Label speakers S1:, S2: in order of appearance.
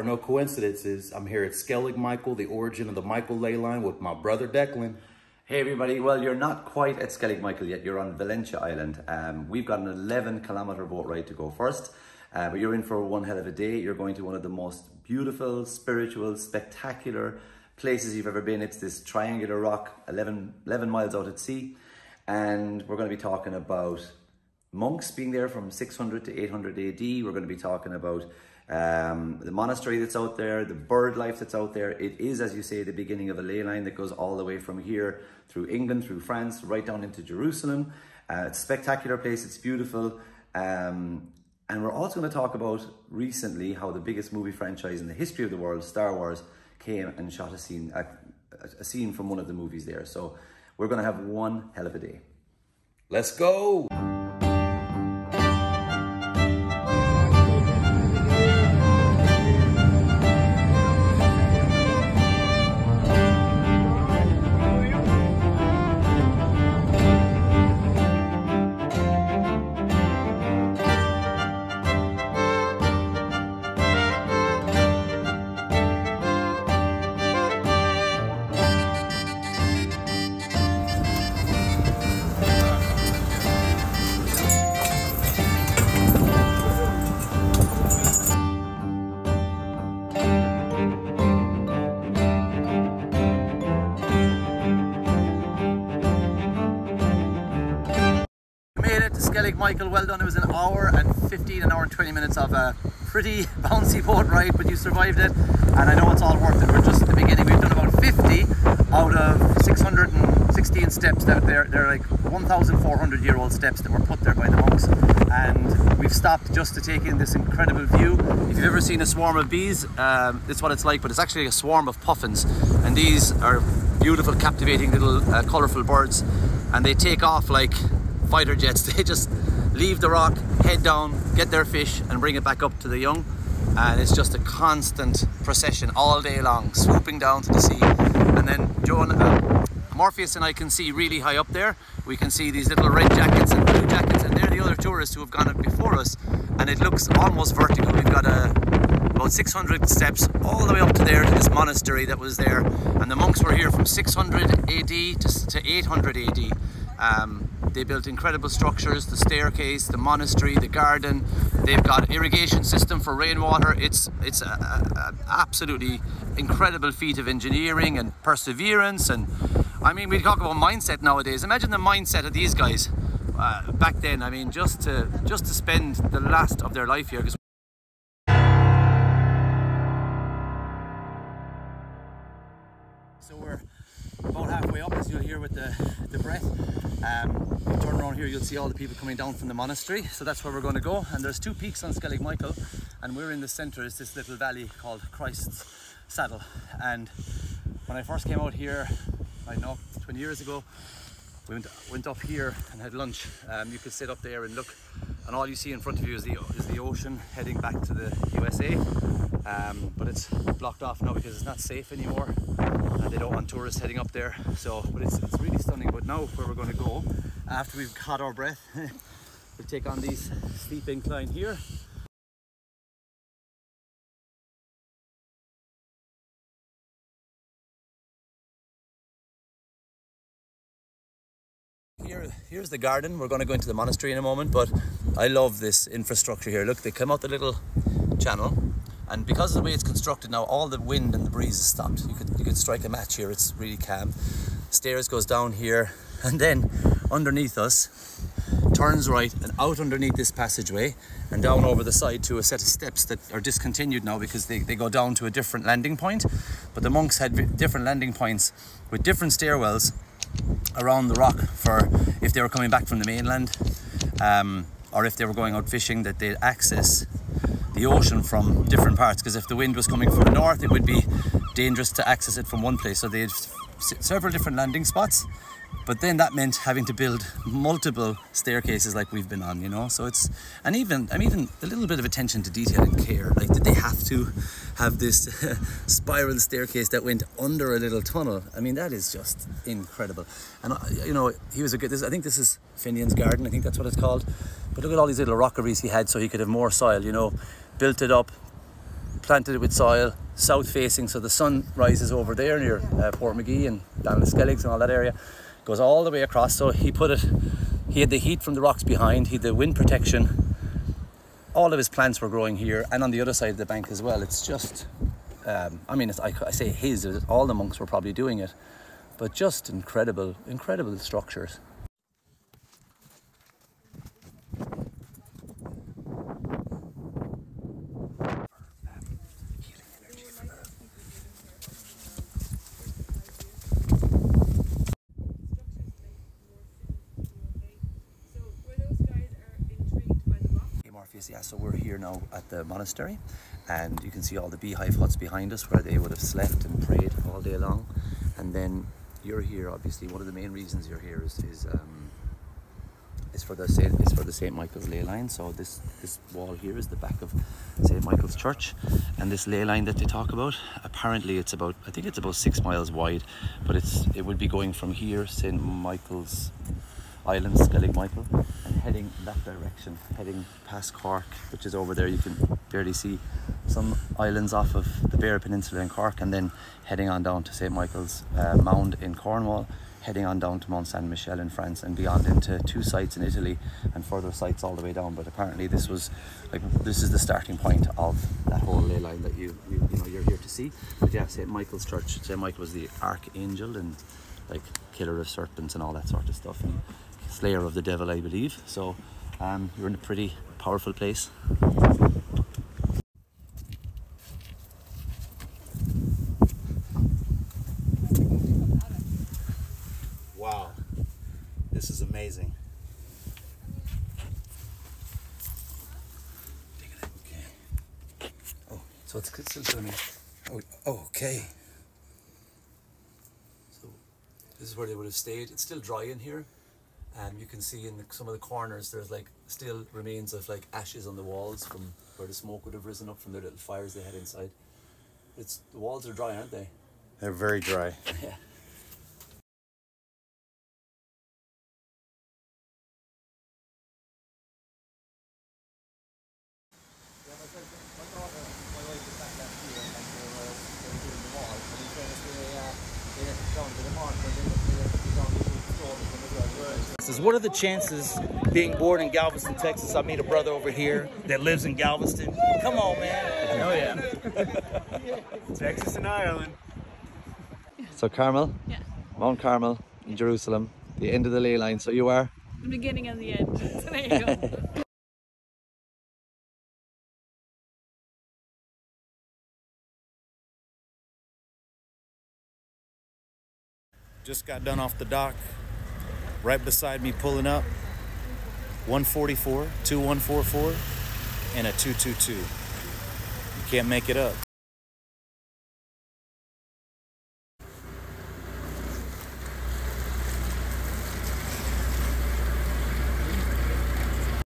S1: are no coincidences. I'm here at Skellig Michael, the origin of the Michael ley line with my brother Declan.
S2: Hey everybody, well you're not quite at Skellig Michael yet, you're on Valentia Island. Um, we've got an 11 kilometre boat ride to go first, uh, but you're in for one hell of a day. You're going to one of the most beautiful, spiritual, spectacular places you've ever been. It's this triangular rock, 11, 11 miles out at sea, and we're going to be talking about monks being there from 600 to 800 AD. We're going to be talking about um, the monastery that's out there, the bird life that's out there. It is, as you say, the beginning of a ley line that goes all the way from here through England, through France, right down into Jerusalem. Uh, it's a spectacular place, it's beautiful. Um, and we're also going to talk about recently how the biggest movie franchise in the history of the world, Star Wars, came and shot a scene, a, a scene from one of the movies there. So we're going to have one hell of a day.
S1: Let's go!
S2: Skellig Michael, well done. It was an hour and 15, an hour and 20 minutes of a pretty bouncy boat ride, but you survived it. And I know it's all worth it. We're just at the beginning. We've done about 50 out of 616 steps that they're, they're like 1,400 year old steps that were put there by the monks. And we've stopped just to take in this incredible view. If you've ever seen a swarm of bees, um, is what it's like, but it's actually a swarm of puffins. And these are beautiful, captivating little uh, colorful birds. And they take off like fighter jets. They just leave the rock, head down, get their fish and bring it back up to the young. And it's just a constant procession all day long, swooping down to the sea. And then Joan, uh, Morpheus and I can see really high up there. We can see these little red jackets and blue jackets and they're the other tourists who have gone up before us. And it looks almost vertical. We've got a, about 600 steps all the way up to there to this monastery that was there. And the monks were here from 600 AD to, to 800 AD. Um, they built incredible structures, the staircase, the monastery, the garden. They've got irrigation system for rainwater. It's it's an absolutely incredible feat of engineering and perseverance. And I mean, we talk about mindset nowadays. Imagine the mindset of these guys uh, back then. I mean, just to just to spend the last of their life here. So we're about halfway up, as you'll hear with the, the breath. Um, turn around here, you'll see all the people coming down from the monastery. So that's where we're going to go. And there's two peaks on Skellig Michael, and we're in the centre. It's this little valley called Christ's Saddle. And when I first came out here, I know, 20 years ago, we went, went up here and had lunch. Um, you could sit up there and look, and all you see in front of you is the, is the ocean heading back to the USA. Um, but it's blocked off now because it's not safe anymore and they don't want tourists heading up there so but it's, it's really stunning but now where we're going to go after we've caught our breath we'll take on these steep incline here Here, here's the garden. We're going to go into the monastery in a moment, but I love this infrastructure here. Look, they come out the little channel, and because of the way it's constructed now, all the wind and the breeze is stopped. You could you could strike a match here. It's really calm. Stairs goes down here, and then underneath us, turns right and out underneath this passageway and down over the side to a set of steps that are discontinued now because they, they go down to a different landing point. But the monks had different landing points with different stairwells around the rock for if they were coming back from the mainland um, or if they were going out fishing that they'd access the ocean from different parts. Because if the wind was coming from the north it would be dangerous to access it from one place. So they had several different landing spots. But then that meant having to build multiple staircases like we've been on you know? So it's and even i'm even a little bit of attention to detail and care. Like did they to have this spiral staircase that went under a little tunnel i mean that is just incredible and you know he was a good this, i think this is finian's garden i think that's what it's called but look at all these little rockeries he had so he could have more soil you know built it up planted it with soil, south facing, so the sun rises over there near uh, Portmagee and down the Skelligs and all that area, goes all the way across. So he put it, he had the heat from the rocks behind, he had the wind protection. All of his plants were growing here and on the other side of the bank as well. It's just, um, I mean, I, I say his, all the monks were probably doing it, but just incredible, incredible structures. Yeah, so we're here now at the monastery and you can see all the beehive huts behind us where they would have slept and prayed all day long. And then you're here, obviously, one of the main reasons you're here is, is um, is for the Saint is for the Saint Michael's ley line. So this this wall here is the back of Saint Michael's Church, and this ley line that they talk about. Apparently, it's about I think it's about six miles wide, but it's it would be going from here Saint Michael's Island, Skellig Michael, heading that direction, heading past Cork, which is over there. You can barely see some islands off of the Beara Peninsula in Cork, and then heading on down to St Michael's uh, Mound in Cornwall, heading on down to Mont Saint Michel in France, and beyond into two sites in Italy, and further sites all the way down. But apparently, this was like this is the starting point of that whole ley line that you you, you know you're here to see. But yeah, St Michael's Church. St Michael was the archangel and like killer of serpents and all that sort of stuff. And slayer of the devil, I believe. So um, you're in a pretty powerful place.
S1: Wow, this is amazing.
S2: Oh, so it's still telling me. Oh, oh, okay. So this is where they would have stayed. It's still dry in here. Um, you can see in the, some of the corners there's like still remains of like ashes on the walls from where the smoke would have risen up from the little fires they had inside. It's the walls are dry, aren't they?
S1: They're very dry.
S2: yeah.
S3: What are the chances being born in Galveston, Texas? I meet a brother over here that lives in Galveston. Come on, man.
S4: Oh, yeah. Texas and Ireland.
S2: So, Carmel?
S5: Yeah.
S2: Mount Carmel in Jerusalem, the end of the ley line. So, you are?
S5: The beginning and the end. So, there you go.
S1: Just got done off the dock right beside me pulling up. 144 2144 and a 222 you can't make it up